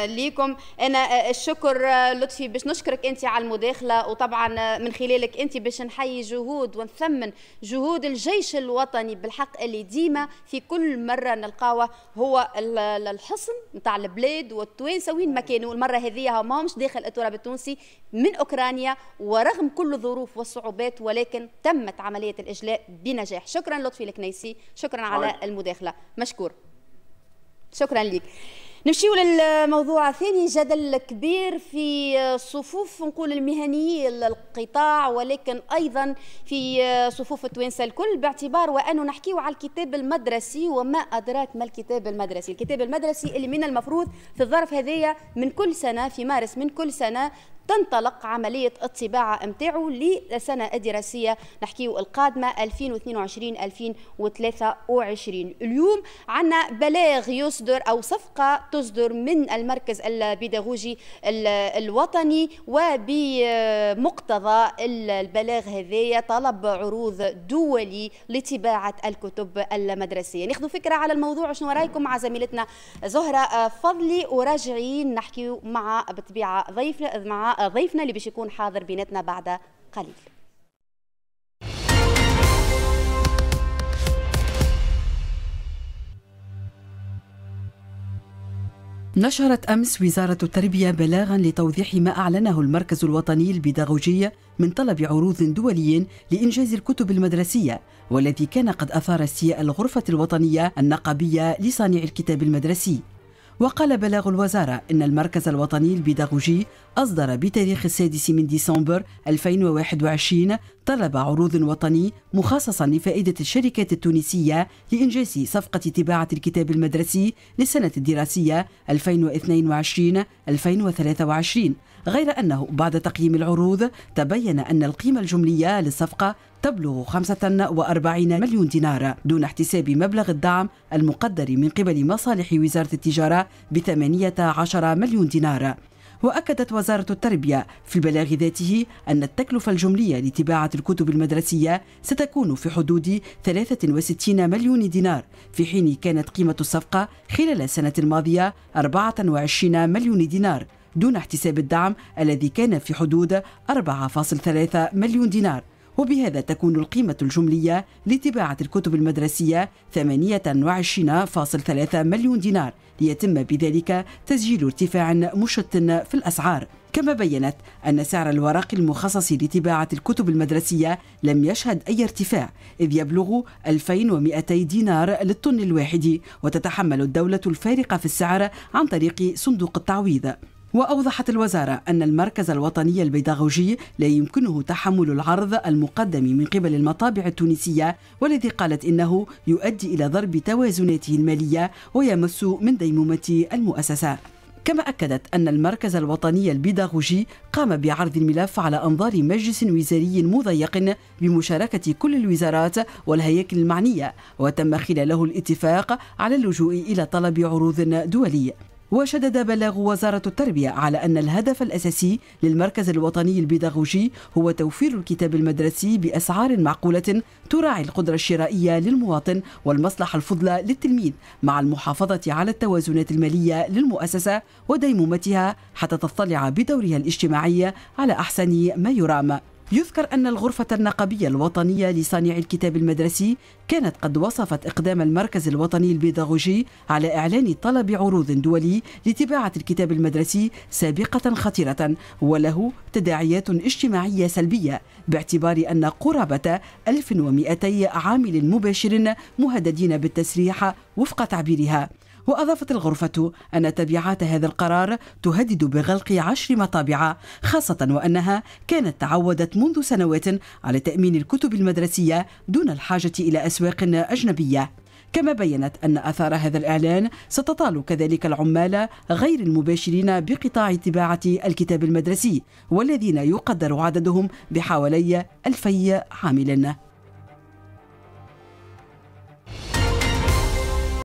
A: لكم أنا الشكر لطفي باش نشكرك أنت على المداخلة وطبعا من خلالك أنت باش نحيي جهود ونثمن جهود الجيش الوطني بالحق اللي ديما في كل مرة نلقاوه هو ال- ال- الحصن نتاع البلاد والتوانسة وين ما كانوا. المرة هذه ما همش داخل التراب التونسي من أوكرانيا ورغم كل الظروف والصعوبات ولكن تمت عملية الإجلاء بنجاح. شكرا لطفي الكنيسي شكرا على. المداخلة. مشكور. شكرا لك نمشيو للموضوع الثاني جدل كبير في صفوف نقول المهنيي القطاع ولكن أيضا في صفوف التوانسة الكل باعتبار وانه نحكيو على الكتاب المدرسي وما أدراك ما الكتاب المدرسي، الكتاب المدرسي اللي من المفروض في الظرف هذايا من كل سنة في مارس من كل سنة تنطلق عملية الطباعة متاعو للسنة الدراسية نحكيو القادمة 2022-2023 اليوم عنا بلاغ يصدر أو صفقة تصدر من المركز البيداغوجي ال- الوطني وبمقتضى البلاغ هذايا طلب عروض دولي لطباعة الكتب المدرسية. ناخذ فكرة على الموضوع شنو رأيكم مع زميلتنا زهرة فضلي وراجعين نحكيو مع بالطبيعة ضيفنا مع ضيفنا اللي باش يكون حاضر بيناتنا بعد قليل.
J: نشرت أمس وزارة التربية بلاغا لتوضيح ما أعلنه المركز الوطني البيداغوجي من طلب عروض دولي لإنجاز الكتب المدرسية والذي كان قد أثار استياء الغرفة الوطنية النقابية لصانع الكتاب المدرسي. وقال بلاغ الوزارة إن المركز الوطني البيداغوجي أصدر بتاريخ السادس من ديسمبر 2021 طلب عروض وطني مخصصا لفائدة الشركات التونسية لإنجاز صفقة طباعة الكتاب المدرسي للسنة الدراسية 2022-2023 غير أنه بعد تقييم العروض تبين أن القيمة الجملية للصفقة تبلغ 45 مليون دينار دون احتساب مبلغ الدعم المقدر من قبل مصالح وزارة التجارة ب 18 مليون دينار. وأكدت وزارة التربية في البلاغ ذاته أن التكلفة الجملية لطباعة الكتب المدرسية ستكون في حدود 63 مليون دينار في حين كانت قيمة الصفقة خلال السنة الماضية 24 مليون دينار دون احتساب الدعم الذي كان في حدود 4.3 مليون دينار. وبهذا تكون القيمة الجملية لطباعة الكتب المدرسية 28.3 مليون دينار ليتم بذلك تسجيل ارتفاع مشت في الأسعار. كما بينت أن سعر الورق المخصص لطباعة الكتب المدرسية لم يشهد أي ارتفاع إذ يبلغ 2200 دينار للطن الواحد وتتحمل الدولة الفارق في السعر عن طريق صندوق التعويض. وأوضحت الوزارة أن المركز الوطني البيداغوجي لا يمكنه تحمل العرض المقدم من قبل المطابع التونسية والذي قالت إنه يؤدي إلى ضرب توازناته المالية ويمس من ديمومة المؤسسة. كما أكدت أن المركز الوطني البيداغوجي قام بعرض الملف على أنظار مجلس وزاري مضيق بمشاركة كل الوزارات والهياكل المعنية وتم خلاله الاتفاق على اللجوء إلى طلب عروض دولي وشدد بلاغ وزارة التربية على أن الهدف الأساسي للمركز الوطني البيداغوجي هو توفير الكتاب المدرسي بأسعار معقولة تراعي القدرة الشرائية للمواطن والمصلحة الفضلى للتلميذ مع المحافظة على التوازنات المالية للمؤسسة وديمومتها حتى تضطلع بدورها الاجتماعي على أحسن ما يرام. يذكر أن الغرفة النقابية الوطنية لصانعي الكتاب المدرسي كانت قد وصفت إقدام المركز الوطني البيداغوجي على إعلان طلب عروض دولي لطباعة الكتاب المدرسي سابقة خطيرة وله تداعيات اجتماعية سلبية باعتبار أن قرابة 1200 عامل مباشر مهددين بالتسريح وفق تعبيرها. وأضافت الغرفة أن تبعات هذا القرار تهدد بغلق عشر مطابع خاصة وأنها كانت تعودت منذ سنوات على تأمين الكتب المدرسية دون الحاجة إلى أسواق أجنبية. كما بينت أن أثار هذا الإعلان ستطال كذلك العمال غير المباشرين بقطاع طباعة الكتاب المدرسي والذين يقدر عددهم بحوالي ألفي عامل